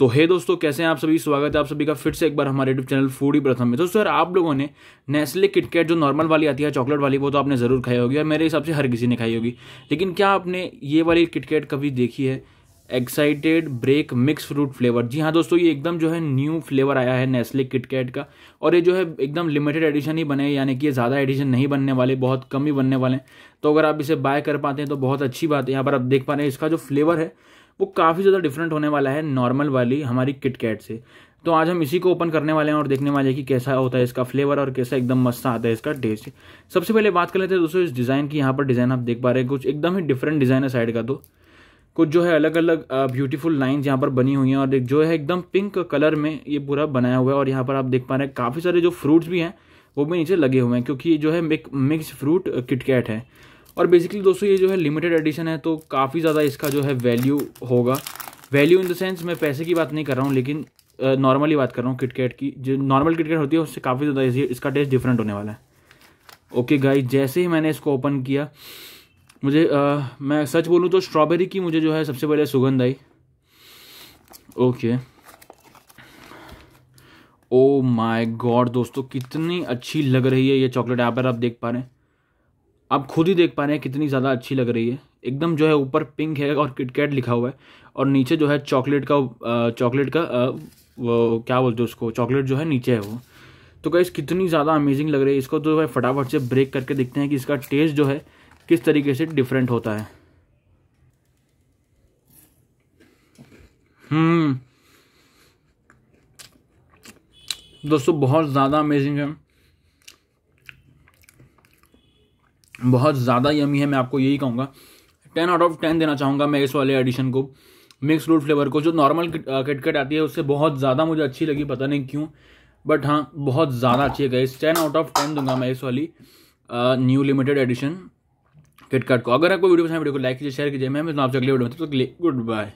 तो हे दोस्तों, कैसे हैं आप सभी? स्वागत है आप सभी का फिर से एक बार हमारे यूट्यूब चैनल फूडी प्रथम में। दोस्तों आप लोगों ने नेस्ले किटकैट जो नॉर्मल वाली आती है चॉकलेट वाली, वो तो आपने ज़रूर खाई होगी और मेरे हिसाब से हर किसी ने खाई होगी। लेकिन क्या आपने ये वाली किटकैट कभी देखी है? Excited break mix fruit flavour जी हाँ दोस्तों, ये एकदम जो है न्यू फ्लेवर आया है नेस्ले किटकैट का और ये जो है एकदम लिमिटेड एडिशन ही बने यानी कि ये ज़्यादा एडिशन नहीं बनने वाले, बहुत कम ही बनने वाले हैं। तो अगर आप इसे बाय कर पाते हैं तो बहुत अच्छी बात है। यहाँ पर आप देख पा रहे हैं इसका जो फ्लेवर है वो काफ़ी ज़्यादा डिफरेंट होने वाला है नॉर्मल वाली हमारी किटकैट से। तो आज हम इसी को ओपन करने वाले हैं और देखने वाले हैं कि कैसा होता है इसका फ्लेवर और कैसा एकदम मस्त आता है इसका टेस्ट सबसे पहले बात कर लेते हैं दोस्तों इस डिज़ाइन की। यहाँ पर डिज़ाइन आप देख पा रहे हैं, कुछ एकदम ही डिफरेंट डिज़ाइन है साइड का तो। कुछ जो है अलग अलग ब्यूटीफुल लाइन्स यहाँ पर बनी हुई हैं और जो है एकदम पिंक कलर में ये पूरा बनाया हुआ है और यहाँ पर आप देख पा रहे हैं काफ़ी सारे जो फ्रूट्स भी हैं, वो भी नीचे लगे हुए हैं क्योंकि जो है मिक्स फ्रूट किटकैट है। और बेसिकली दोस्तों ये जो है लिमिटेड एडिशन है तो काफ़ी ज़्यादा इसका जो है वैल्यू होगा। वैल्यू इन द सेंस मैं पैसे की बात नहीं कर रहा हूँ लेकिन नॉर्मली बात कर रहा हूँ किटकेट की। जो नॉर्मल किटकेट होती है उससे काफ़ी ज़्यादा इसका टेस्ट डिफरेंट होने वाला है। ओके गाई जैसे ही मैंने इसको ओपन किया मुझे आ, मैं सच बोलूँ तो स्ट्रॉबेरी की मुझे जो है सबसे पहले सुगंध आई। ओके ओ माय गॉड दोस्तों कितनी अच्छी लग रही है ये चॉकलेट यहाँ पर आप देख पा रहे हैं। आप खुद ही देख पा रहे हैं कितनी ज़्यादा अच्छी लग रही है। एकदम जो है ऊपर पिंक है और किटकैट लिखा हुआ है और नीचे जो है चॉकलेट का चॉकलेट का वो क्या बोलते हैं उसको? चॉकलेट जो है नीचे है वो। तो क्या कितनी ज़्यादा अमेजिंग लग रही है। इसको तो है फटाफट से ब्रेक करके देखते हैं कि इसका टेस्ट जो है किस तरीके से डिफरेंट होता है। हम्म। दोस्तों, बहुत ज़्यादा अमेजिंग है। बहुत ज़्यादा यमी है, मैं आपको यही कहूँगा। टेन आउट ऑफ़ टेन देना चाहूँगा मैं इस वाले एडिशन को मिक्स फ्रूट फ्लेवर को, जो नॉर्मल किटकट आती है, उससे बहुत ज़्यादा मुझे अच्छी लगी, पता नहीं क्यों बट हाँ बहुत ज़्यादा अच्छी है गई टेन आउट ऑफ़ टेन दूँगा मैं इस वाली न्यू लिमिटेड एडिशन किटकट को। अगर आपको वीडियो पसंद वीडियो को लाइक कीजिए शेयर कीजिए। मैं आपसे अगले वीडियो में तो गुड बाय